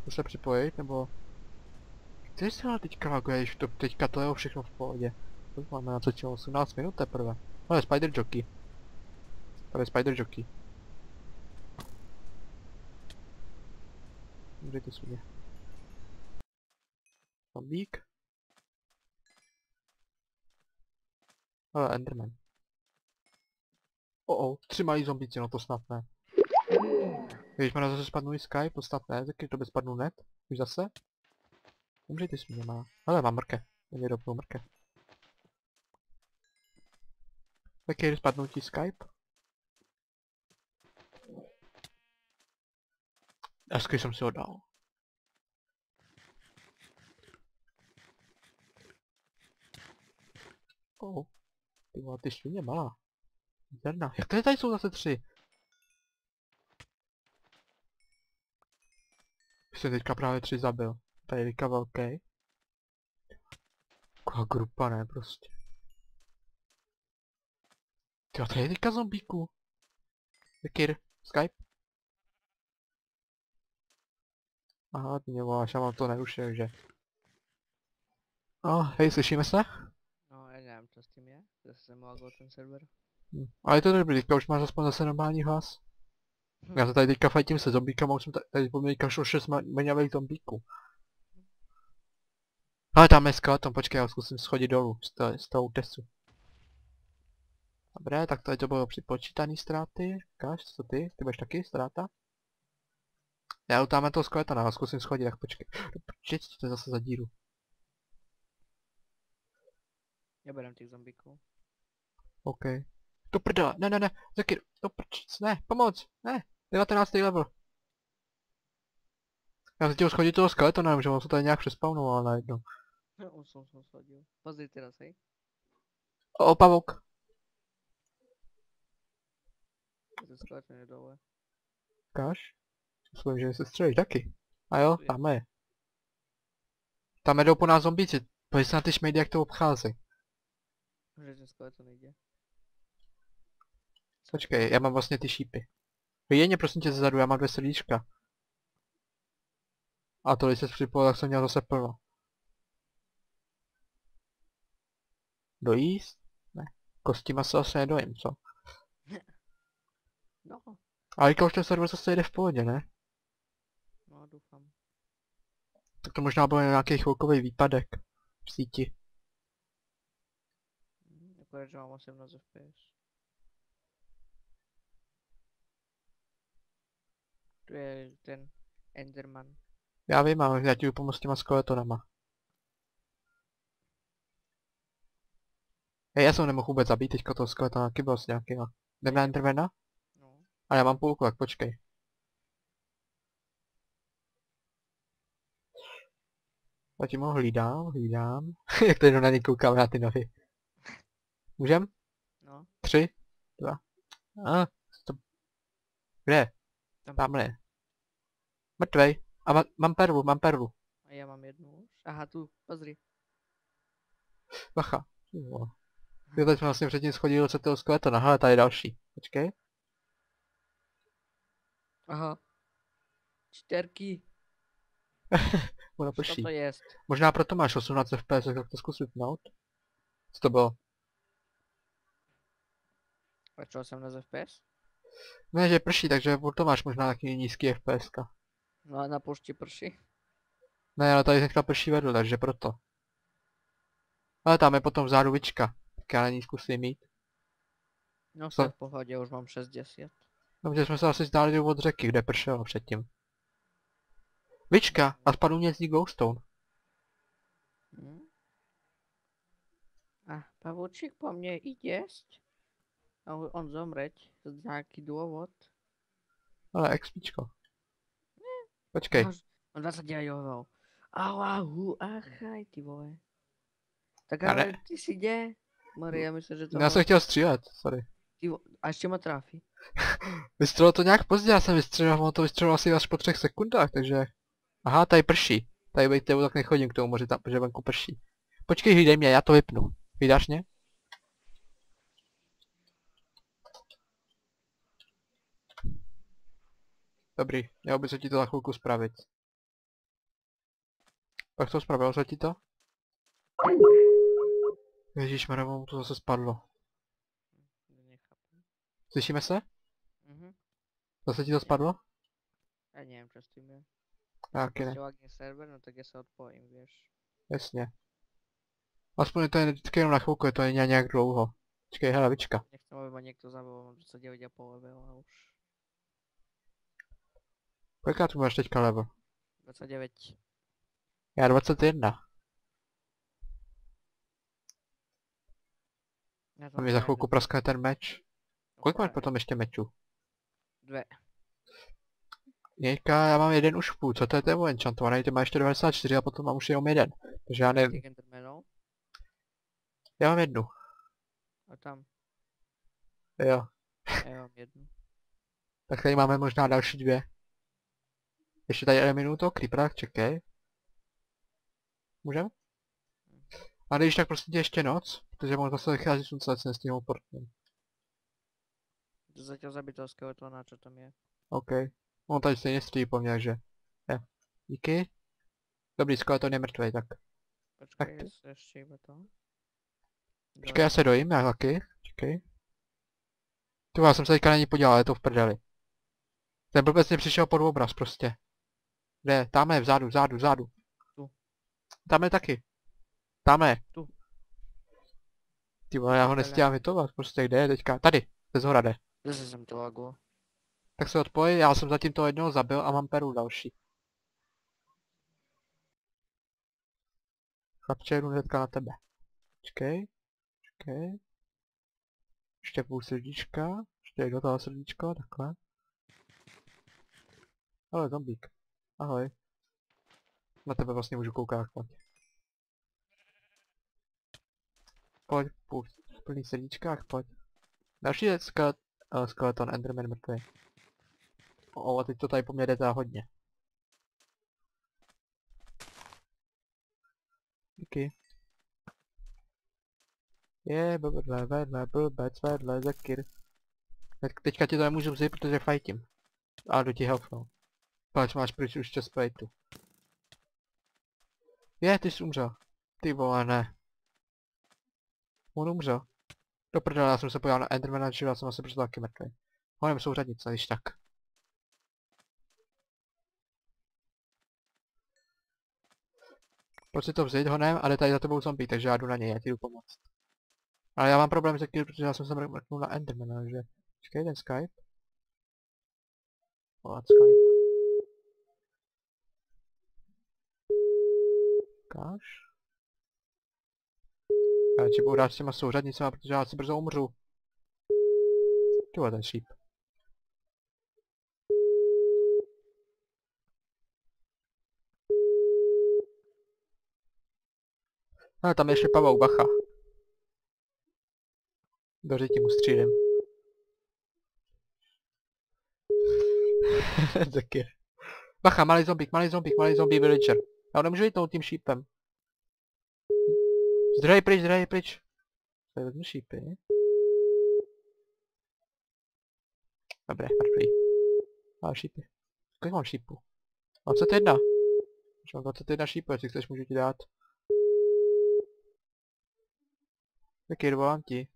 Speaker 1: Se připojit, nebo... Ty se ale teďka laguješ, to, teďka to je všechno v pohodě. To máme na co 18 minut teprve. Ale Spider Jockey. Tady je Spider Jockey. Kde to svině? Zombík. Ale Enderman. O, oh, tři malí zombíci, no to snad ne. Když má zase spadnul i Skype, podstatné, taky to by spadnul net. Už zase? Umřej ty svině má. Ale mám mrkev. Mě rovnou mrkev. Taky spadnul ti Skype? Hezky jsem si ho dal. Oh. Ty vole, ty svině malá. Zrna. Jak tady tady jsou zase tři? Jsem teďka právě tři zabil. Tady je teďka velký. Taková grupa ne prostě. Tyjo, tady je teďka zombíku. Jakir, Skype? Aha, ty mě voláš, já mám to nerušil, že? Oh, hej, slyšíme se?
Speaker 2: No, já nevím, co s tím je. Zase jsem logoval ten server.
Speaker 1: Hm. Ale je to dobrý, teďka už máš aspoň zase normální hlas. Já to tady teďka fajtím se zombíkama, už jsem ta- tady po mě kašlo 6 maňavých zombíků. Ale tam je skeleton, počkej, já zkusím schodit dolů z, to, z toho testu. Dobré, tak tady to bylo připočítaný ztráty. Káš, co ty? Ty budeš taky ztráta? Já utáme toho skeletona, ho zkusím schodit, tak počkej. Počkej, co to je zase za díru?
Speaker 2: Já berem těch zombíků.
Speaker 1: OK. Do prdele, ne, ne, ne, Zekir, do prč, ne, pomoc, ne, 19. level. Já se chtěl schodit toho skeletona, že on se tady nějak přespawnoval najednou.
Speaker 2: On jsem se sladil. Pozri teraz, hej.
Speaker 1: O.
Speaker 2: Je to skeleton je dole.
Speaker 1: Káš? Myslím, že se střelíš taky. A jo, tam je. Tam jdou po nás zombíci. Pojď se na ty šmejdy, jak to obchází.
Speaker 2: Že ten skeleton nejde.
Speaker 1: Počkej, já mám vlastně ty šípy. Vyjeně prosím tě zezadu, já mám dvě srdíčka. A to, když se připojil, tak jsem měl zase plno. Dojíst? Ne. Kostima se asi nedojím, co?
Speaker 2: No,
Speaker 1: Ale teďka už ten server zase jde v pohodě, ne?
Speaker 2: no doufám.
Speaker 1: Tak to možná byl nějaký chvilkový výpadek v síti.
Speaker 2: Akorát, že mám 18 FPS. Tu je ten Enderman.
Speaker 1: Já vím, ale já ti pomoct s těma skeletonama. Hej, já jsem nemohl vůbec zabít teďka toho skeletona, nějaký, no. Jdem na Endermana?
Speaker 2: No.
Speaker 1: A já mám půlku, tak počkej. Zatím ho hlídám, hlídám. Jak tady na něj koukám na ty nohy. Můžem?
Speaker 2: No,
Speaker 1: Tři? Dva. A, to... Kde?
Speaker 2: Tam.
Speaker 1: Tamhle. Mrtvej. A ma, mám perlu, mám perlu.
Speaker 2: a já mám jednu už. Aha, tu, pozri.
Speaker 1: Bacha. Jo, teď jsme vlastně předtím schodili se toho skeletona. Hele, tady je další. Počkej.
Speaker 2: Aha. Čtyřky. Co
Speaker 1: prší.
Speaker 2: to jest?
Speaker 1: Možná proto máš 18 FPS, tak to zkus vypnout. Co to bylo?
Speaker 2: Čo, 18 FPS?
Speaker 1: Ne, že prší, takže proto máš možná taky nízký FPS. -ka.
Speaker 2: No a na poště prší.
Speaker 1: Ne, ale tady teďka prší vedle, takže proto. Ale tam je potom vzadu vyčka. Tak já na ní zkusím mít.
Speaker 2: No jsem v pohodě, už mám 60.
Speaker 1: No, protože jsme se asi zdáli od řeky, kde pršelo předtím. Vyčka, a spadl mě z ní glowstone.
Speaker 2: Hm? A pavoučík po mně i jesť. A on- zomřeť z nějaký důvod.
Speaker 1: Ale XPčko. Počkej,
Speaker 2: On 29 level. Au, au, achaj, ty vole. Tak
Speaker 1: Ale-
Speaker 2: ale ty si jde. Maria, myslím, že to
Speaker 1: já jsem chtěl střílet, sorry.
Speaker 2: ty vo- A ještě ma tráfi.
Speaker 1: Vystřelil to nějak pozdě, já jsem vystřelil, ono to vystřelilo asi až po třech sekundách, takže... Aha, tady prší. Tady bejte, tak nechodím k tomu moři, tam, protože venku prší. Počkej, hlídej mě, já to vypnu. Hlídáš mě? Dobrý, mělo by se ti to za chvilku spravit. Tak to spravilo se ti to? Ježíš, mu to zase spadlo. Slyšíme se?
Speaker 2: Mhm.
Speaker 1: Zase ti to spadlo?
Speaker 2: Já nevím, co s tím je.
Speaker 1: Taky ne.
Speaker 2: Když server, no tak já se odpojím, víš.
Speaker 1: Jasně. Aspoň to je vždycky jenom na chvilku, je to není nějak dlouho. Počkej, hele, vyčka.
Speaker 2: Nechcem, aby ma někdo zabil, mám 29,5 level a už.
Speaker 1: Kolikrát tu máš teďka level?
Speaker 2: 29.
Speaker 1: Já 21.
Speaker 2: Já to
Speaker 1: A mi za chvilku praskne ten meč. Kolik máš potom ještě mečů?
Speaker 2: Dvě.
Speaker 1: Nějka, já mám jeden už v půl, co to je ten enchantovaný, ty má ještě 94 a potom mám už jenom jeden. Takže já nevím, já mám jednu.
Speaker 2: A tam.
Speaker 1: Jo,
Speaker 2: Já mám jednu.
Speaker 1: tak tady máme možná další dvě. Ještě tady eliminuju toho creepera, čekej. Můžeme? A když tak prostě ještě noc, protože on zase vychází slunce, ať se nestihnul portnem.
Speaker 2: Jdu za těho zabitého skeletona, co tam je.
Speaker 1: OK. On tady stejně stojí po mně, že? Je. Díky. Dobrý, skeleton je mrtvý, tak.
Speaker 2: Počkej,
Speaker 1: ty-
Speaker 2: jestli ještě iba to.
Speaker 1: Počkej, já se dojím, já taky. Čekej. Ty vole, já jsem se teďka na ní podíval, je to v prdeli. Ten blbec mě přišel pod obraz prostě. Kde? Tam je, vzadu, vzadu, vzadu.
Speaker 2: Tu.
Speaker 1: Tam je taky. Tam je.
Speaker 2: Tu.
Speaker 1: Ty vole, já ho nestíhám hitovat, prostě kde je teďka? Tady, ze zhora jde.
Speaker 2: Zase jsem to lagu.
Speaker 1: Tak se odpoj, já jsem zatím toho jednoho zabil a mám peru další. Chlapče, jdu hnedka na tebe. Čekej, čekej. Ještě půl srdíčka, ještě do toho srdíčko, takhle. Ale zombík. Ahoj. Na tebe vlastně můžu koukat, pojď. Pojď, půl, plný srdíčkách, pojď. Další je skelet, uh, skeleton, enderman mrtvý. O, a teď to tady po mně jde hodně. Díky. Je, vedle, vedle, blbec, vedle, zakir. Teď, teďka ti to nemůžu vzít, protože fajtím. A do ti helpnou. Pač máš pryč už čas fightu. Je, ty jsi umřel. Ty vole, ne. On umřel. Do prdele, já jsem se podíval na Endermana, žil jsem asi, protože taky mrtvý. Honem souřadnice, když tak. Pojď si to vzít honem, ale tady za tebou zombie, takže já jdu na něj, já ti jdu pomoct. Ale já mám problém kill, protože já jsem se mr- mrknul na Endermana, takže... Počkej, ten Skype. Volat Skype. Ukáž. Já ti budu dát s těma souřadnicema, protože já si brzo umřu. Ty vole, ten šíp. Ale tam je ještě Pavel, bacha. Do řiti mu střílím. Taky. Bacha, malý zombík, malý zombík, malý zombie villager. Já ho nemůžu jít tím šípem. Zdrhej pryč, zdrhej pryč. Tady vezmu šípy. Dobré, mrtvý. Má šípy. Kolik mám šípů? 21. Už mám 21 šípů, jestli chceš můžu ti dát. Taky dovolám ti.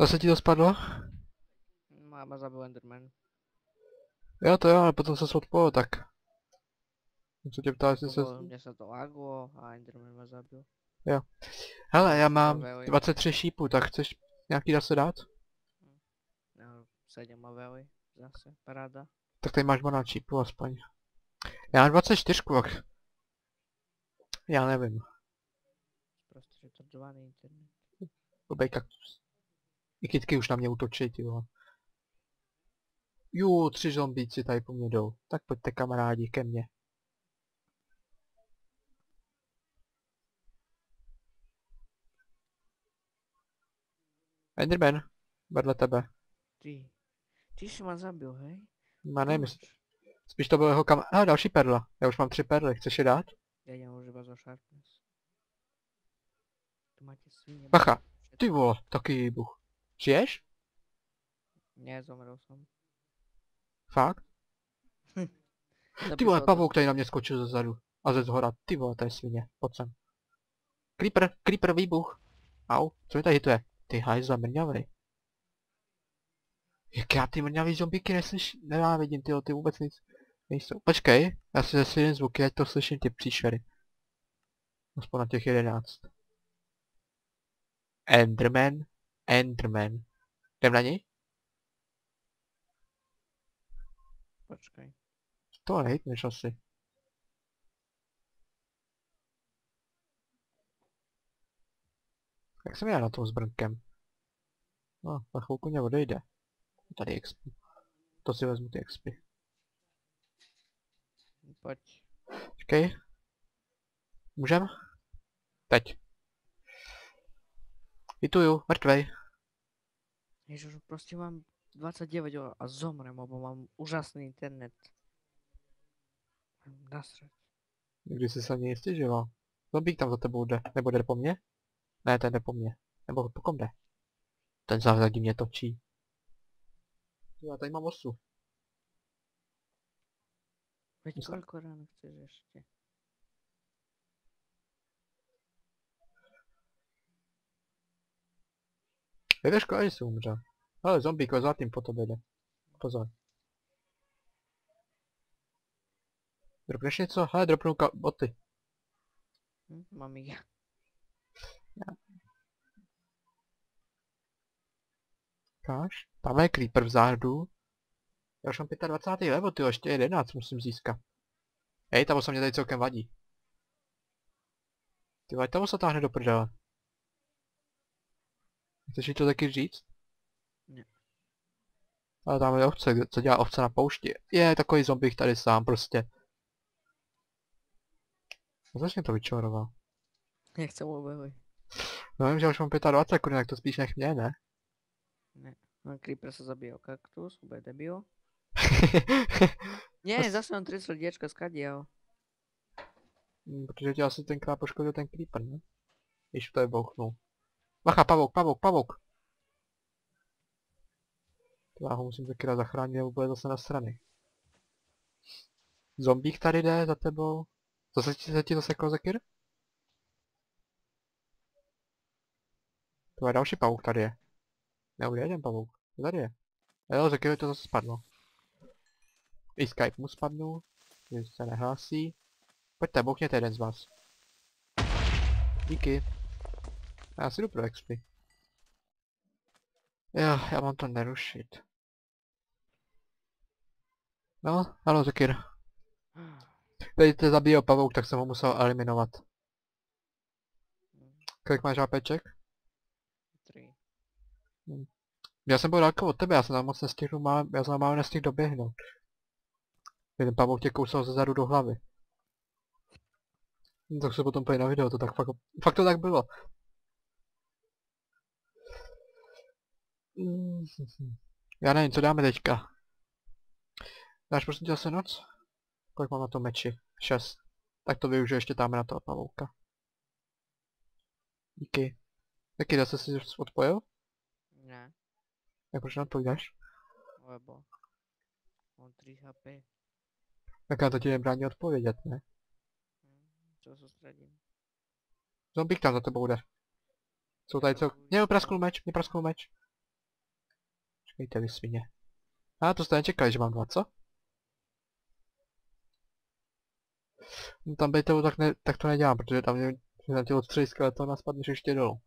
Speaker 1: Zase ti to spadlo?
Speaker 2: Máma zabil Enderman.
Speaker 1: Jo to jo, ale potom se odpojil, tak. Se tě ptal, jestli se...
Speaker 2: Mně se to laglo a Enderman mě zabil.
Speaker 1: Hele, já mám
Speaker 2: Veli.
Speaker 1: 23 šípů, tak chceš nějaký zase dát?
Speaker 2: No, 7 a veli. Zase, paráda.
Speaker 1: Tak tady máš 12 šípů aspoň. Já mám 24, tak... Já nevím.
Speaker 2: Prostě retardovaný internet.
Speaker 1: Blbej kaktus. I kytky už na mě útočí, ty vole. Jú, tři zombíci tady po mně jdou. Tak pojďte kamarádi ke mně. Enderman, vedle tebe.
Speaker 2: Ty. Ty jsi mě zabil, hej? Proč?
Speaker 1: jestli- spíš to byl jeho kam... A další perla. Já už mám tři perly, chceš je dát?
Speaker 2: Já máte svině.
Speaker 1: Bacha,
Speaker 2: všetko.
Speaker 1: Ty vole, taky výbuch. Žiješ?
Speaker 2: Ne, zomrel jsem.
Speaker 1: Fakt? Ty
Speaker 2: Zabil
Speaker 1: vole, pavouk tady na mě skočil ze zadu. A ze zhora. Ty vole, to je svině. Pojď sem. Creeper, creeper, výbuch. Au, co mi tady hituje? Ty hajzla mrňavej. Jak já ty mrňavý zombíky neslyš... Nenávidím, ty ty vůbec nic nejsou. Počkej, já si zesvědím zvuky, ať to slyším ty příšery. Aspoň na těch jedenáct. Enderman. Enderman. Jdem na něj?
Speaker 2: Počkej.
Speaker 1: To nejtneš asi. Jak jsem já na tom s brnkem? No, za chvilku mě odejde. Tady XP. To si vezmu ty XP.
Speaker 2: Pojď.
Speaker 1: Počkej. Můžem? Teď. Hituju, mrtvej.
Speaker 2: Ježiš, už prostě mám 29 jo, a zomrem, lebo mám úžasný internet. Nasrať.
Speaker 1: Když jsi se ani nestěžoval. Zombík tam za tebou jde. Nebo jde po mně? Ne, ten jde po mně. Nebo po kom jde? Ten závzadí mě točí. Já tady mám osu.
Speaker 2: Veď
Speaker 1: Musel-
Speaker 2: koľko rán chceš ešte?
Speaker 1: Je to škoda, že jsi umřel. Ale zombík za tím po tobě jde. Pozor. Dropneš něco? Hele, dropnu ka- boty.
Speaker 2: Hm? Mám ich.
Speaker 1: Káš? Tam je creeper vzadu. Já už mám 25. level, ty ještě 11 musím získat. Hej, ta osa mě tady celkem vadí. Ty vole, ta osa táhne do prdele. Chceš jí to taky říct?
Speaker 2: Ne.
Speaker 1: Ale tam je ovce, co dělá ovce na poušti. Je, takový zombík tady sám prostě. No začně to vyčoroval.
Speaker 2: Nechcem obehuj.
Speaker 1: No vím, že už mám 25, kurňa, tak to spíš nech mě, ne?
Speaker 2: No, Creeper sa zabíjal kaktus, bude debil.
Speaker 1: As-
Speaker 2: zase mám 3 srdiečka, skadiaľ.
Speaker 1: Mm, Protože tě asi tenkrát poškodil ten creeper, ne? Když to je bouchnul. Bacha, pavouk, pavouk, pavouk! Já ho musím taky rád zachránit, nebo bude zase na strany. Zombík tady jde za tebou. Zase ti, se ti zase kozekir? To je další pavouk tady je. Ne, už je jeden pavouk. Tady je. Jo, Zekirovi to zase spadlo. I Skype mu spadnul. Když se nehlásí. Pojďte, bouchněte jeden z vás. Díky. Já si jdu pro XP. Jo, já mám to nerušit. No, halo Zekir. Tady te zabíjel pavouk, tak jsem ho musel eliminovat. Kolik máš HPček?
Speaker 2: 3.
Speaker 1: Já jsem byl daleko od tebe, já jsem tam moc nestihl, má, já jsem málo nestihl doběhnout. Jeden pavouk tě kousal ze zadu do hlavy. No, tak se potom pojí na video, to tak fakt, fakt to tak bylo. Já nevím, co dáme teďka. Dáš prosím tě zase noc? Kolik mám na to meči? 6. Tak to využiju, ještě dáme na toho pavouka. Díky. Taky zase si odpojil?
Speaker 2: Ne,
Speaker 1: Jak proč neodpovídáš?
Speaker 2: lebo mám 3 HP.
Speaker 1: Tak já to ti nebrání odpovědět, ne?
Speaker 2: Hm, Čo sústredím?
Speaker 1: Zombík tam za tebou jde. Jsou tady cel... Mě prasknul meč, mě prasknul meč. Čekejte vy svině. A to jste nečekali, že mám dva, co? No tam bejte, tak, ne, tak to nedělám, protože tam mě, na tě odstřelí skeleton a spadneš ještě dolů.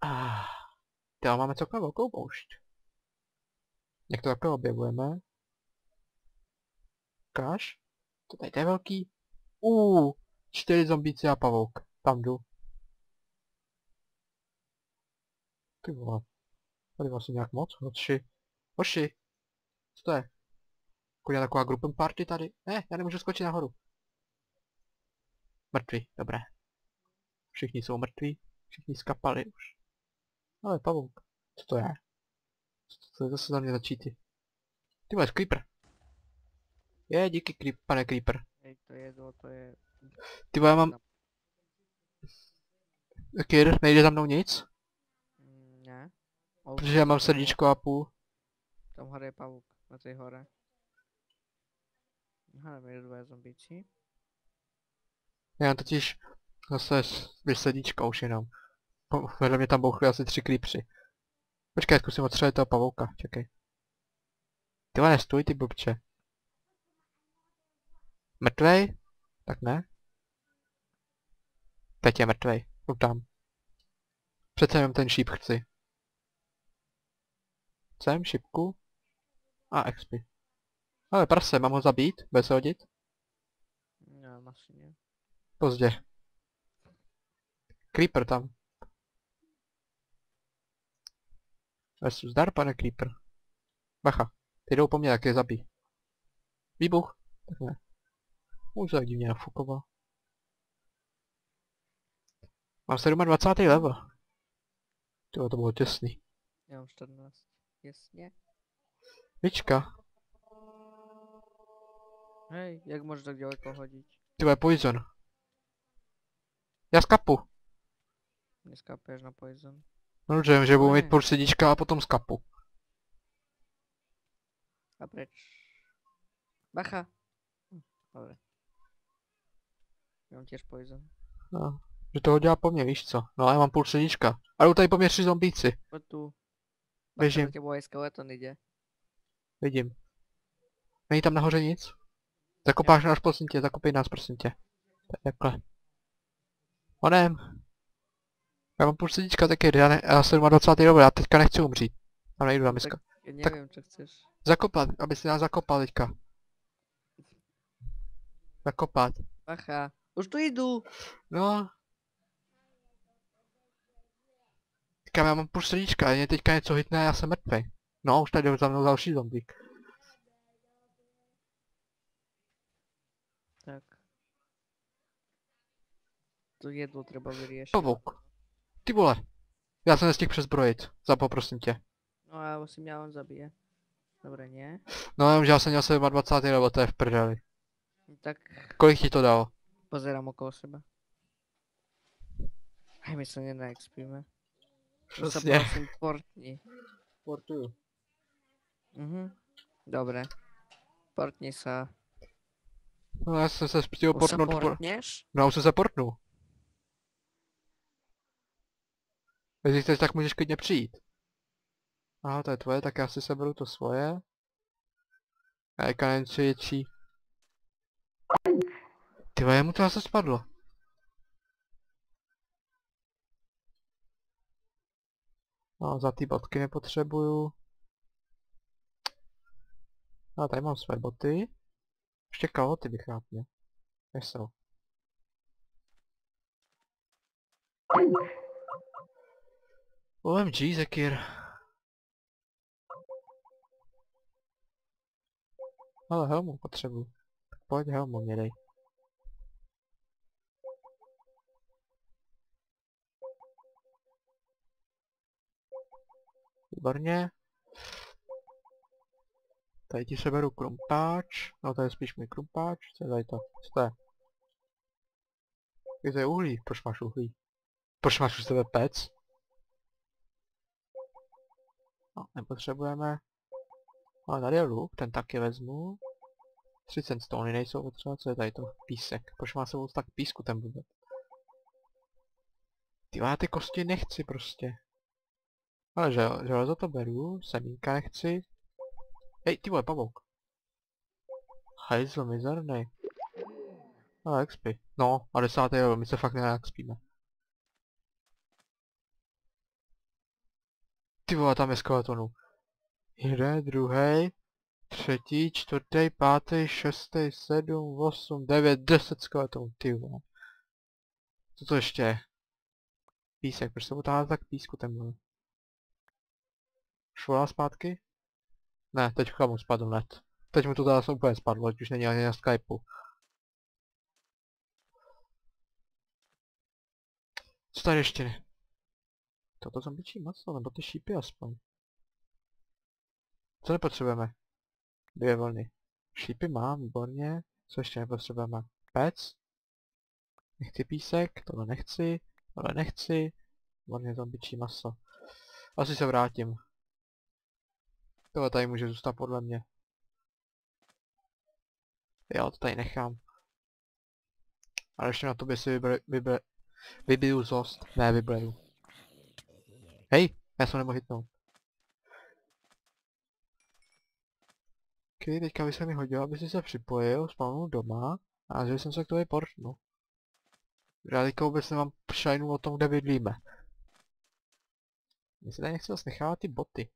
Speaker 1: Ah, ale máme celkem velkou poušť. Jak to takhle objevujeme? Ukáž? To tady je velký. Uuu, čtyři zombíci a pavouk. Tam jdu. Ty vole. Tady vlastně nějak moc, hoši. Hoši. Co to je? Kurňa taková grupem party tady. Ne, já nemůžu skočit nahoru. Mrtví, dobré. Všichni jsou mrtví. Všichni skapali už. Ale pavouk. Co to je? Co to, to je zase za mě začíty. Ty máš creeper. Je, díky creep, pane creeper.
Speaker 2: hej, to jedlo, to je...
Speaker 1: Ty já mám... Kir, nejde za mnou nic? Protože já mám srdíčko a půl.
Speaker 2: Tam hore je pavúk, na tej hore. Aha, je dva zombíci.
Speaker 1: Já totiž zase dvě srdíčka už jenom. Po- Vedle mě tam bouchly asi tři creepři. Počkej, zkusím odstřelit toho pavouka, čekej. Ty vole, nestůj, ty blbče. Mrtvej? Tak ne? Teď je mrtvej. Tam. Přece jenom ten šíp chci. Chcem šipku. A XP. Ale prase, mám ho zabít? Bude se hodit?
Speaker 2: No, asi nie.
Speaker 1: Pozdě. Creeper tam. Vesu, zdar, pane Creeper. Bacha, ty jdou po mně, tak je zabij. Výbuch. Tak ne. Už se tak divně nafukoval. Mám 27. level. Tyjo, to bylo těsný.
Speaker 2: Ja mám 14. Jasně.
Speaker 1: Vyčka.
Speaker 2: Hej, jak môžeš tak ďaleko hodiť?
Speaker 1: Ty vole, poison. Já skapu.
Speaker 2: Neskapuješ na poison.
Speaker 1: No dobře, že budu mít půl srdíčka a potom skapu.
Speaker 2: A preč. Bacha. Hm, Dobre. Ja mám tiež poison.
Speaker 1: No, že toho dělá po mně, víš co? No a já mám půl srdíčka. A jdou tady po mně tři zombíci.
Speaker 2: Poď tu.
Speaker 1: Běžím.
Speaker 2: aj skeleton ide.
Speaker 1: Vidím. Není tam nahoře nic? Zakopáš nás prosím tě, zakopej nás prosím tě. Tak Takhle. Onem. Já mám půl srdíčka taky, já, ne, já jsem 27. level, já teďka nechci umřít. Tam nejdu na miska.
Speaker 2: Ja neviem, čo chceš.
Speaker 1: Zakopat, aby si nás zakopal teďka. Zakopat.
Speaker 2: Bacha. Už tu idú.
Speaker 1: No. Teďka já mám půl srdíčka, mě teďka něco hitne a já jsem mrtvej. No, už tady jde za mnou další zombík.
Speaker 2: Tak. To jedlo treba vyriešiť.
Speaker 1: Pavouk. Ty vole. Já jsem nestihl přezbrojit. Zapo, prosím tě.
Speaker 2: No a asi mňa on zabije. Dobre, nie?
Speaker 1: No jenom, že já jsem měl 27. nebo to je v prdeli.
Speaker 2: Tak
Speaker 1: Kolik ti to dalo?
Speaker 2: pozerám okolo seba. Aj my sa nenaexpíme.
Speaker 1: Přesně.
Speaker 2: prosím portni.
Speaker 1: Portuju.
Speaker 2: Mhm. Dobre. Portni sa.
Speaker 1: No já jsem se chtěl
Speaker 2: Už
Speaker 1: portnout. por-
Speaker 2: portneš?
Speaker 1: No už jsem se portnul. Jestli chceš, tak můžeš klidně přijít. Aha, to je tvoje, tak já si seberu to svoje. A jaká něco větší. Ty vole, mu to zase spadlo. No, za ty botky nepotřebuju. A tady mám své boty. Ještě kalhoty bych rád měl. Nesou. OMG, Zekir. Ale helmu potřebuji. Tak pojď helmu mě dej. Výborně. Tady ti seberu krumpáč. No to je spíš můj krumpáč. Co je tady to? Co to je? To je uhlí. Proč máš uhlí? Proč máš u sebe pec? No, nepotřebujeme. Ale tady je luk, ten taky vezmu. 30 stony nejsou potřeba, co je tady to? Písek. Proč má sebou tak písku ten blbec? Ty já ty kosti nechci prostě. Ale žel, železo to beru, semínka nechci. Hej, ty vole, pavouk. Hajzl, mizernej. Ale XP. No, a desátý level, my se fakt nenaxpíme. Ty vole, tam je skeletonů. Jeden, druhý, třetí, čtvrtý, pátý, šestý, sedm, osm, devět, deset skeletonů, ty vole. Co to ještě je? Písek, proč se utáhá tak písku ten? Švolá zpátky? Ne, teď mu spadl net. Teď mu to zase úplně spadlo, ať už není ani na Skypeu. Co tady ještě ne? Toto zombičí maso, nebo ty šípy aspoň. Co nepotřebujeme? Dvě vlny. Šípy mám, výborně. Co ještě nepotřebujeme? Pec? Nechci písek, tohle nechci, tohle nechci. Výborně zombičí maso. Asi se vrátím. Tohle tady může zůstat podle mě. Jo, to tady nechám. Ale ještě na tobě si vybre, vybre, vybiju zost. Ne, vybreju. Hej, já jsem nemohl hitnout. Ok, teďka by se mi hodilo, aby si se připojil, spawnul doma a že jsem se k tobě portnul. Já teďka vůbec nemám šajnu o tom, kde bydlíme. Mně se tady nechce zase nechávat ty boty.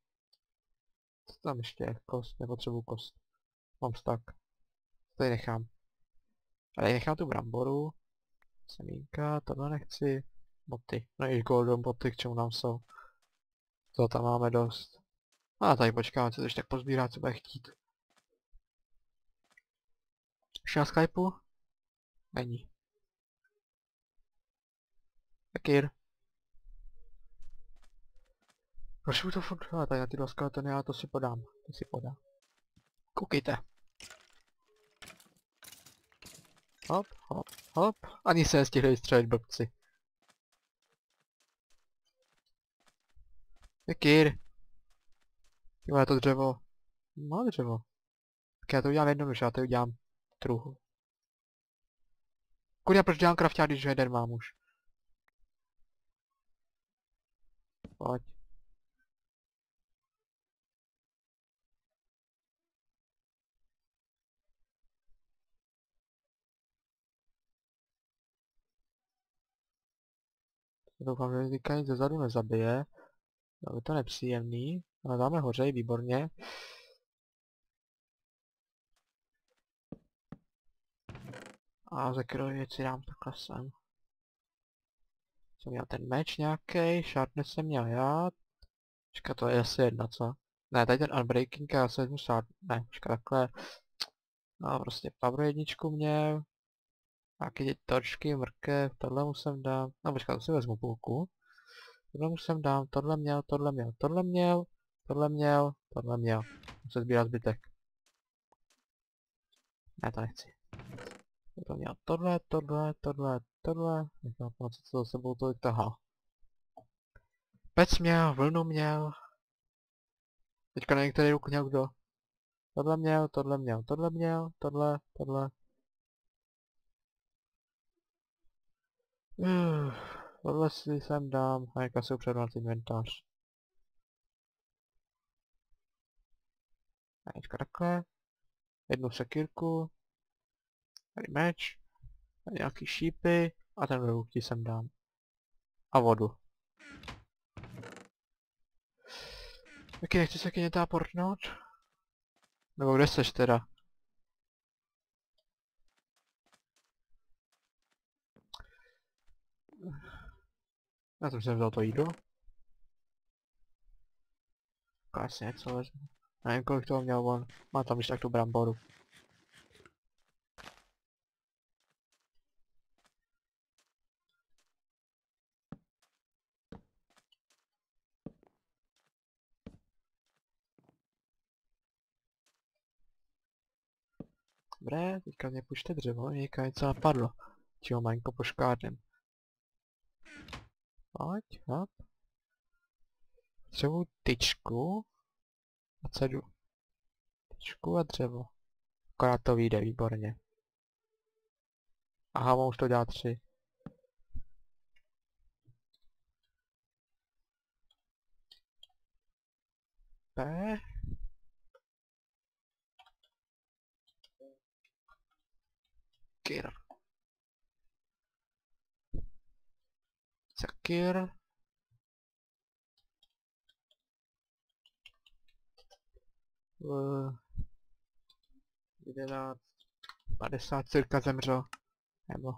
Speaker 1: Co tam ještě je? Kost, nepotřebuji kost. Mám stak. To tady nechám. A tady nechám tu bramboru. Semínka, tohle nechci. Boty. No i golden boty, k čemu nám jsou. To tam máme dost. A tady počkáme, co to ještě tak pozbírá, co bude chtít. Ještě na Skypeu? Není. Takýr. Proč mu to furt hele, tady na ty dva skeletony, já to si podám. To si podám. Koukejte. Hop, hop, hop. Ani se nestihli vystřelit blbci. Takýr. Ty vole, to dřevo. Má dřevo. Tak já to udělám jednoduše, já to udělám truhu. Kurňa, proč dělám krafťák, když jeden mám už? Pojď. Doufám, že teďka nic zezadu nezabije. Bylo by to nepříjemný, ale dáme hořej, výborně. A zakroji věci dám takhle sem. Jsem měl ten meč nějaký, sharpness jsem měl já. Počka, to je asi jedna, co? Ne, tady ten unbreaking, já se vezmu sharp... Ne, počka, takhle. No, prostě power jedničku měl. Ty točky, mrkev, tohle musím dát. No počka, to si vezmu půlku. Tohle musím dát, tohle měl, tohle měl, tohle měl, tohle měl, tohle měl. Musím sbírat zbytek. Ne, to nechci. To měl tohle, tohle, tohle, tohle. Nechápu, co to sebou tolik tahá. Pec měl, vlnu měl. Teďka na některý ruk měl kdo. Tohle měl, tohle měl, tohle měl, tohle, tohle. tohle si sem dám a jaká si upředu inventář. A teďka takhle. Jednu sekírku. Tady meč. Tady nějaký šípy. A ten ti sem dám. A vodu. Taky nechci se kyně táportnout? Nebo kde seš teda? Já jsem si vzal to jídlo. Asi něco vezmu. Nevím kolik toho měl on. Má tam už tak tu bramboru. Dobré, teďka mě pušte dřevo, někam něco napadlo. Čeho malinko poškádnem. Pojď, hop. Potřebuji tyčku a cedu. Tyčku a dřevo. Akorát to vyjde výborně. Aha, mám už to dělat tři. P. Kir. Sakir. Uh, 11, 50 cirka zemřel. Nebo,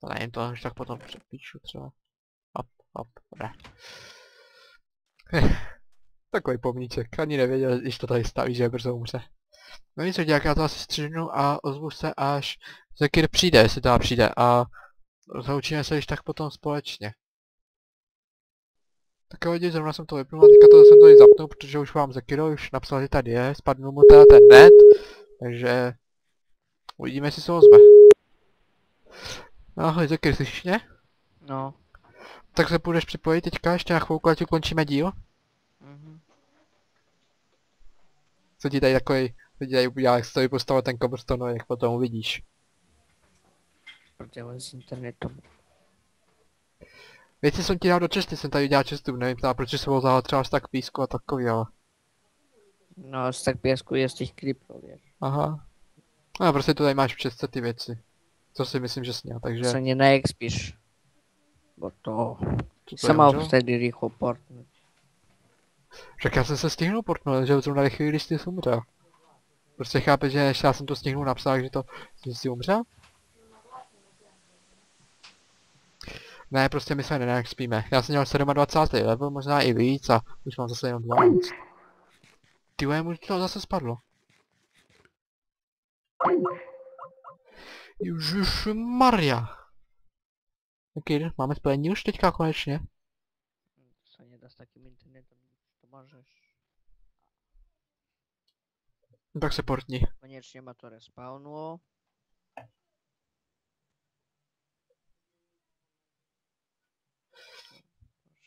Speaker 1: to nevím, to až tak potom přepíšu třeba. Hop, hop, dobré. Takový pomníček, ani nevěděl, když to tady staví, že brzo umře. No nic, jak já to asi střihnu a ozvu se až Zekir přijde, jestli teda přijde a zaučíme se když tak potom společně. Tak jo lidi, zrovna jsem to vypnul a teďka to jsem to i zapnul, protože už vám Zekiro už napsal, že tady je, spadnul mu teda ten net, takže uvidíme, jestli se ozve. No, ahoj Zekir, slyšíš mě?
Speaker 2: No.
Speaker 1: Tak se půjdeš připojit teďka ještě na chvilku, ať ukončíme díl?
Speaker 2: Mhm.
Speaker 1: Co ti tady takový, co ti tady udělá, jak se tady postavil ten cobblestone, jak potom uvidíš.
Speaker 2: Protože s internetem.
Speaker 1: Věci jsem ti dal do česty, jsem tady udělal čestu, nevím teda, proč se ho třeba tak písku a takový, ale...
Speaker 2: No, z tak pěsku je z těch kryptov.
Speaker 1: Aha. No prostě tu tady máš v čestce ty věci. To si myslím, že sněl, takže...
Speaker 2: Sa neexpíš. Bo to... Sa mal vtedy rýchlo portnúť.
Speaker 1: Však já jsem se stihnul portnout, že zrovna ve chvíli, když jsi umřel. Prostě chápeš, že já jsem to stihnul napsat, že to jsi umřel? Ne, prostě my se nenaexpíme. Já jsem měl 27. level, možná i víc a už mám zase jenom 12. Ty vole, mu to zase spadlo. Ježiš Maria. Jaký, máme spojení už teďka konečně?
Speaker 2: To sa nedá s takým internetom, to môžeš.
Speaker 1: No tak se portni.
Speaker 2: Konečne ma to respawnulo.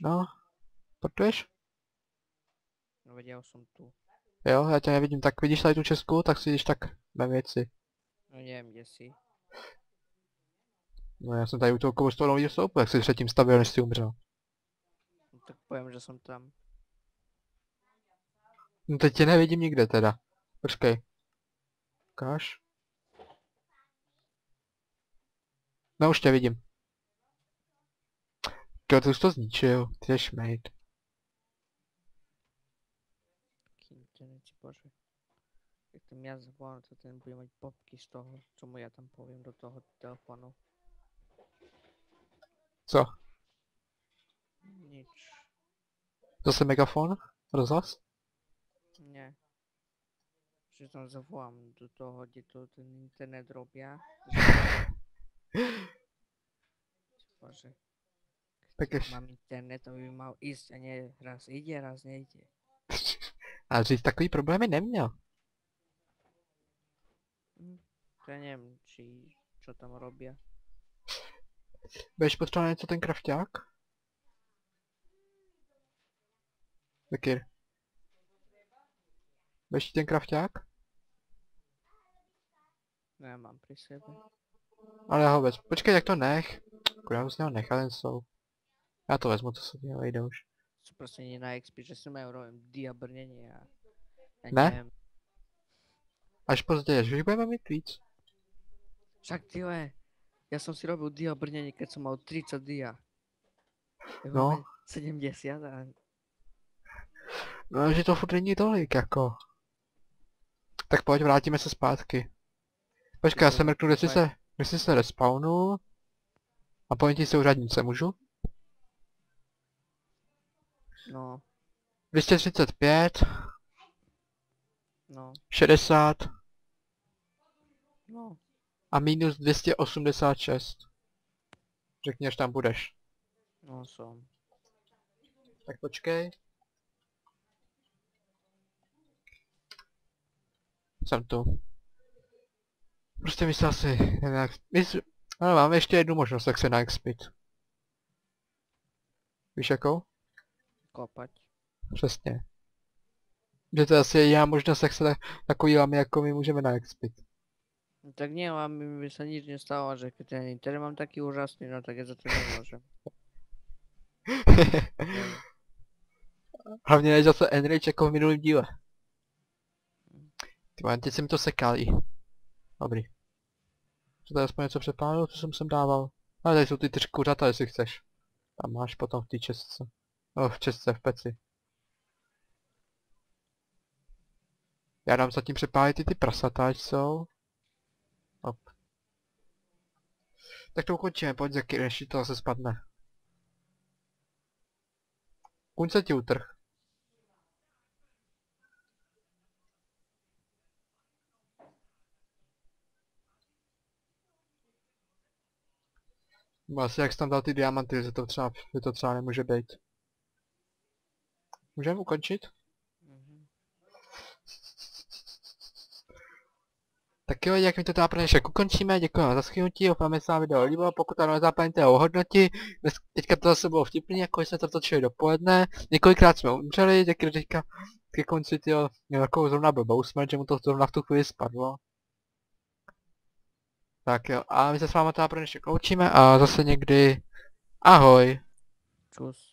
Speaker 1: No, portuješ?
Speaker 2: No už som tu.
Speaker 1: Jo, já tě nevidím, tak vidíš tady tu česku, tak si jdeš tak ve věci.
Speaker 2: No neviem, kde si.
Speaker 1: No já jsem tady u toho kovostolového sloupu, jak jsi předtím stavil, než jsi umřel.
Speaker 2: No tak poviem, že som tam.
Speaker 1: No teď tě nevidím nikde teda. Počkej. Ukáž. No už tě vidím. Jo, ty už to zničil, ty jsi šmejd.
Speaker 2: Taký internet, bože. Jak tam ja zavolám, to ten bude mať popky z toho, čo mu ja tam poviem do toho telefonu.
Speaker 1: Co?
Speaker 2: Nič.
Speaker 1: Zase megafon? Rozhlas?
Speaker 2: Nie. Že tam zavolám do toho, kde to ten internet robia. Bože.
Speaker 1: Tak ješ.
Speaker 2: Mám internet, to by mal ísť a nie raz ide, raz nejde.
Speaker 1: Ale říct takový problémy neměl.
Speaker 2: Hm, To ja neviem, či čo tam robia.
Speaker 1: Budeš potřebovat něco ten krafťák? Vikir. Budeš ti ten krafťák?
Speaker 2: No ja mám pri sebe.
Speaker 1: Ale já ho vezmu. Počkej, jak to nech. Kurá, už něho nechal, ten jsou. Já to vezmu, to se mě vejde už.
Speaker 2: Sú proste nie na XP, že si robím diabrnenie a... Ja
Speaker 1: Ne?
Speaker 2: neviem.
Speaker 1: Až později, až už budeme mít víc.
Speaker 2: Však ty vole, ja som si robil diabrnenie, keď som mal 30 dia.
Speaker 1: No.
Speaker 2: mám 70 a
Speaker 1: No, že to furt není tolik, jako. Tak pojď, vrátíme se zpátky. Počkej, já se mrknu, jestli se, jestli se respawnul. A pojď ti se u radnice, můžu?
Speaker 2: No,
Speaker 1: 235,
Speaker 2: no,
Speaker 1: 60
Speaker 2: no.
Speaker 1: a minus 286. Řekni, až tam budeš.
Speaker 2: No som.
Speaker 1: Tak počkej. Jsem tu. Prostě myslel si, jinak, mysl, ale máme ještě jednu možnost, jak se naexpit. Víš jakou?
Speaker 2: Kopať.
Speaker 1: Přesně. Že to je asi jediná možnost, jak se tak, takový lamy, jako my můžeme naexpit.
Speaker 2: No tak nie, a mi by sa nič nestalo, že ten internet mám taký úžasný, no tak ja za to. Neviem.
Speaker 1: Hlavně než zase Enrich jako v minulém díle. Ty vole, teď se mi to sekálí. Dobrý. Co tady aspoň něco přepálil, co jsem sem dával. Ale tady jsou ty tři kuřata, jestli chceš. Tam máš potom v té čestce. No, v čestce, v peci. Já dám zatím přepálit ty ty prasata, ať jsou. Hop. Tak to ukončíme, pojď Zeky, než to zase spadne. Kuň se ti utrh. Asi jak jsi tam dal ty diamanty, že to třeba, že to třeba nemůže být. Můžeme ukončit?
Speaker 2: Mhm.
Speaker 1: Tak jo, jak mi to teda pro dnešek ukončíme, děkujeme za schnutí, doufáme, že se vám video líbilo, pokud ano, nezapomeňte o hodnoti, teďka to zase bylo vtipný, jako jsme to točili dopoledne, několikrát jsme umřeli, taky teďka ke konci tyjo, měl takovou zrovna blbou smrt, že mu to zrovna v tu chvíli spadlo. Tak jo, a my se s vámi teda pro dnešek loučíme a zase někdy, ahoj.
Speaker 2: Čus.